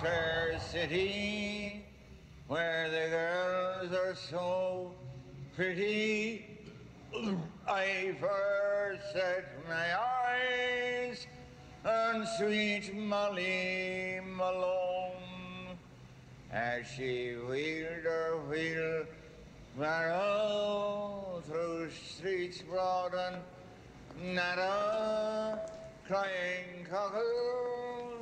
fair city where the girls are so pretty. I first set my eyes on sweet Molly Malone as she wheeled her wheel wheelbarrow through streets broad and narrow, crying mussels.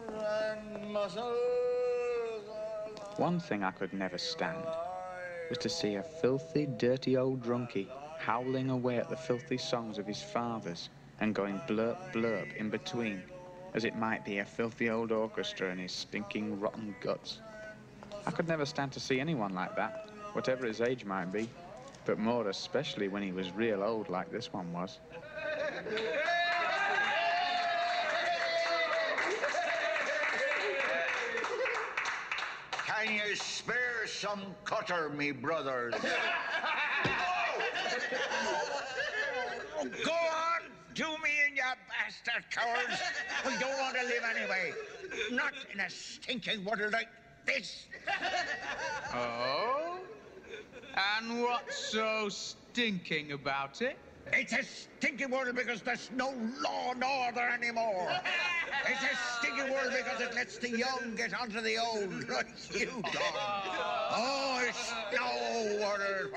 One thing I could never stand was to see a filthy, dirty old drunkie howling away at the filthy songs of his fathers and going blurp blurp in between, as it might be a filthy old orchestra and his stinking rotten guts. I could never stand to see anyone like that, whatever his age might be, but more especially when he was real old like this one was. Can you spare some cutter, me brothers? Go on, do me in, you bastard cowards. We don't want to live anyway. Not in a stinking world like this. Oh? And what's so stinking about it? It's a stinking world because there's no law and order anymore. It's a stinking world because it lets the young get onto the old, like you, oh. dog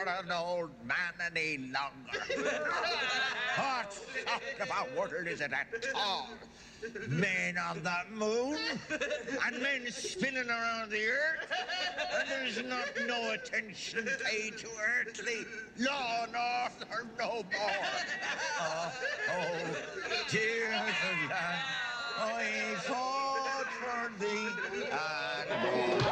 for an old man any longer. what sort of a world is it at all? Men on the moon and men spinning around the earth, and there's not no attention paid to earthly law and order no more. Oh, oh dear land, I fought for thee and more.